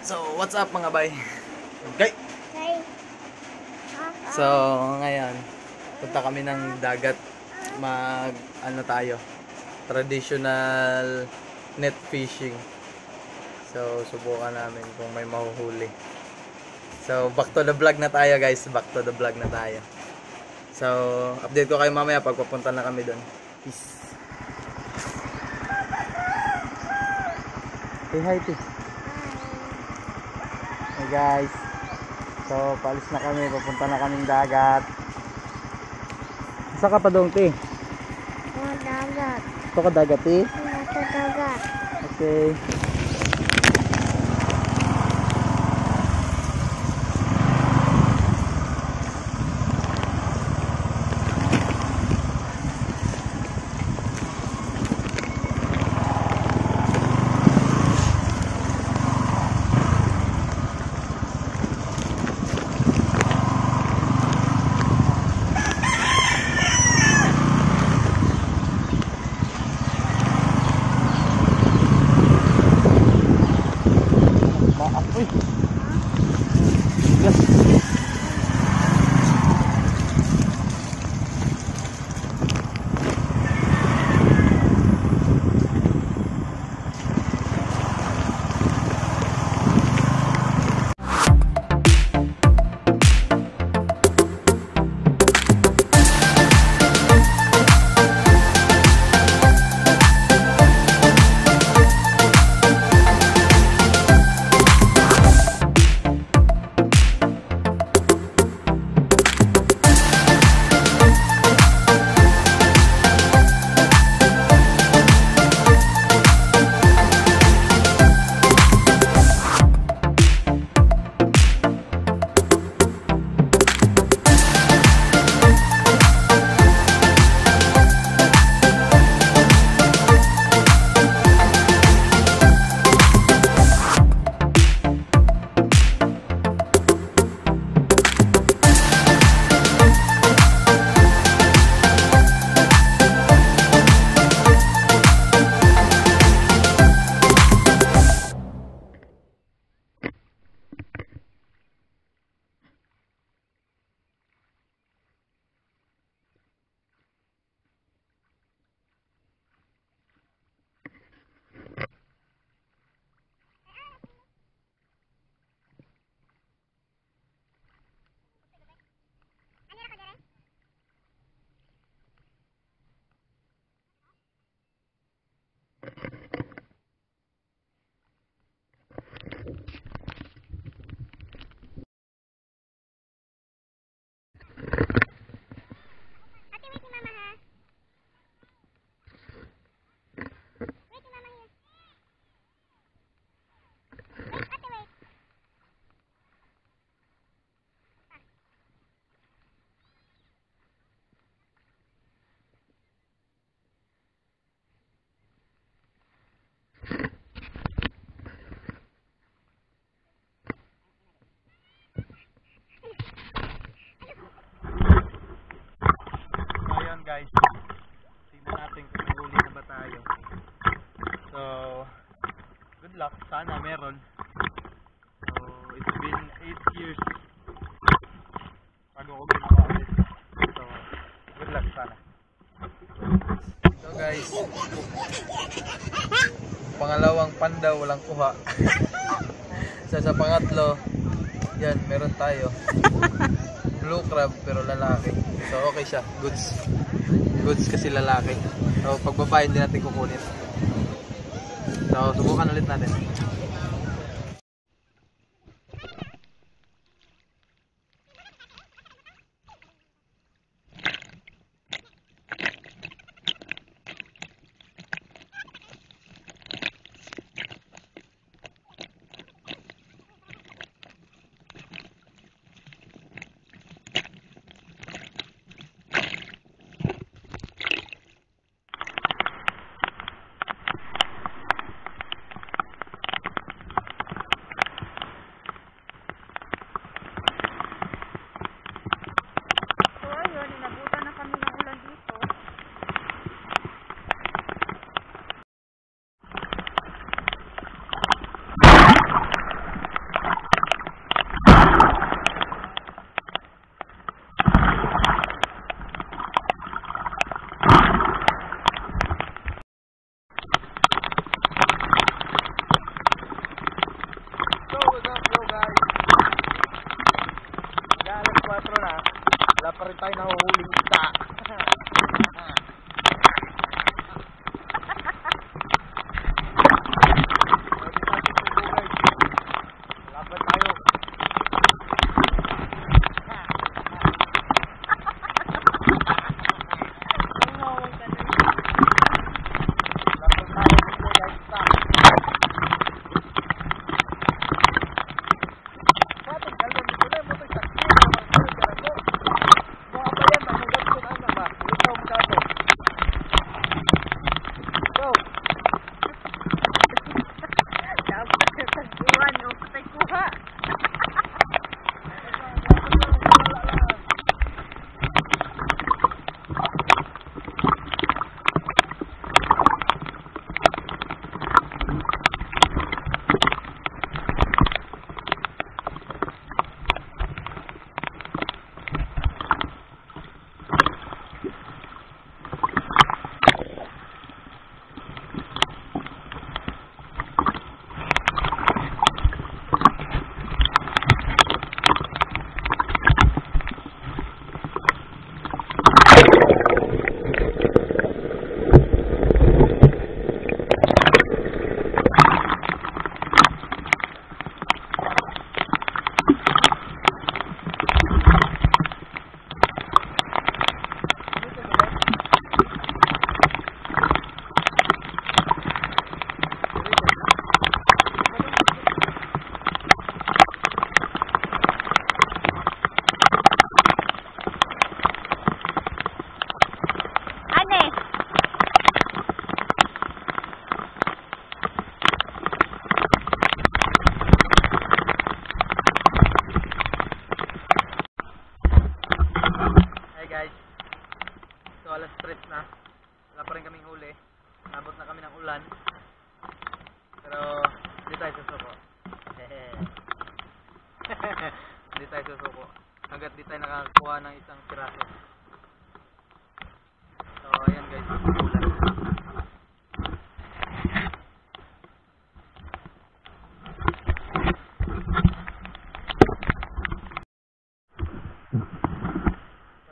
So, what's up mga bay? Okay. So, ngayon, punta kami ng dagat. Mag, ano tayo, traditional net fishing. So, subukan namin kung may mahuhuli. So, back to the vlog na tayo guys. Back to the vlog na tayo. So, update ko kayo mamaya pag papunta na kami doon. Peace. Say hi, Ti. Hey guys. So, paalis na kami. Papunta na kaming dagat. Saan ka pa doon, Ti? Mga dagat. Ito ka dagat, Ti? Mga dagat. Okay. Guys. Tingnan natin kung nahuli na ba tayo. So, good luck. Sana meron. So, it's been 8 years bago ko ginawa ulit. So, good luck sana. So guys, pangalawang panda walang kuha. so, sa pangatlo, yan, meron tayo blue crab pero lalaki. So okay siya, goods. Goods kasi lalaki. So pag babae hindi natin kukunin. So subukan ulit natin. 오늘 은. Hindi tayo susuko. Hanggat di tayo nakakuha ng isang piraso. So ayan guys, ulan.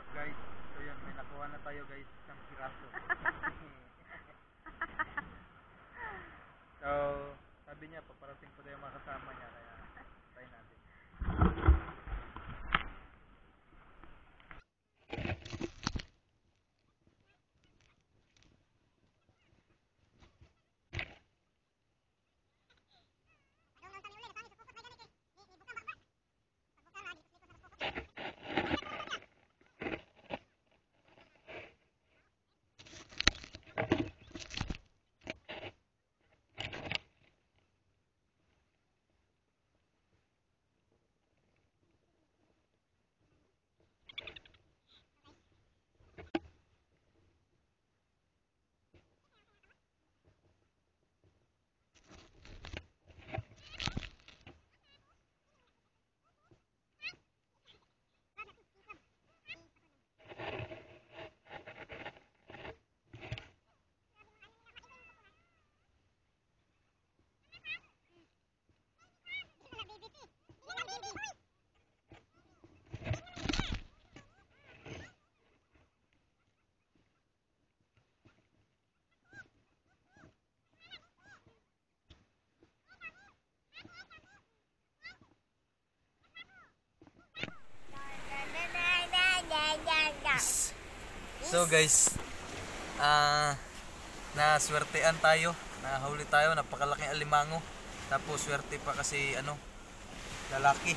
So yun, may nakuha na tayo guys, isang piraso. so, sabi niya, paparating pa daw yung mga kasama niya, kaya try natin. So guys, ah naswertean tayo, nahuli tayo, napakalaking alimango. Tapos swerte pa kasi ano, lalaki.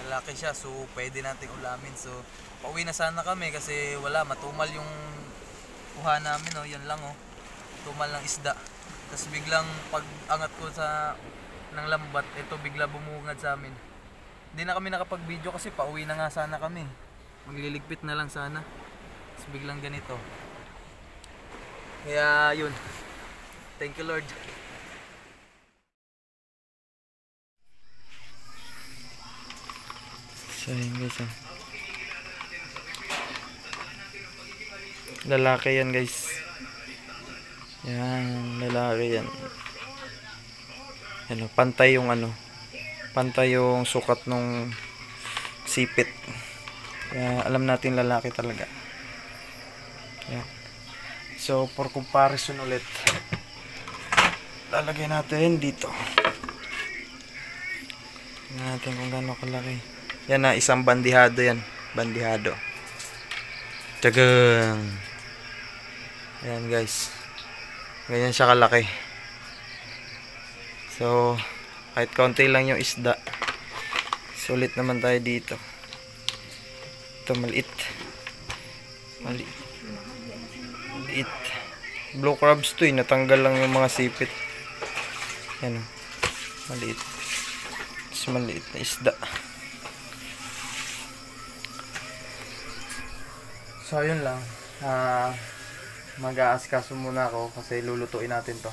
Lalaki siya, so pwede nating ulamin. So pauwi na sana kami kasi wala, matumal yung kuha namin, oh, yan lang oh. Tumal ng isda. Tapos biglang pag angat ko sa ng lambat, ito bigla bumungad sa amin. Hindi na kami nakapag-video kasi pauwi na nga sana kami. Magliligpit na lang sana. Tapos biglang ganito. Kaya yun. Thank you Lord. So yun guys ah. Lalaki yan guys. Yan, lalaki yan. Ano, pantay yung ano. Pantay yung sukat nung sipit. Kaya alam natin lalaki talaga. Yan. So, for comparison ulit, lalagay natin dito. Tingnan natin kung gaano kalaki. Yan na, isang bandihado yan. Bandihado. Tagang. Ayan guys. Ganyan siya kalaki. So, kahit konti lang yung isda. Sulit naman tayo dito. Ito maliit. Maliit. Maliit. Blue crabs to eh. Natanggal lang yung mga sipit. Yan. Maliit. Mas maliit na isda. So, yun lang. Ah, mag-aaskaso muna ako kasi lulutuin natin to.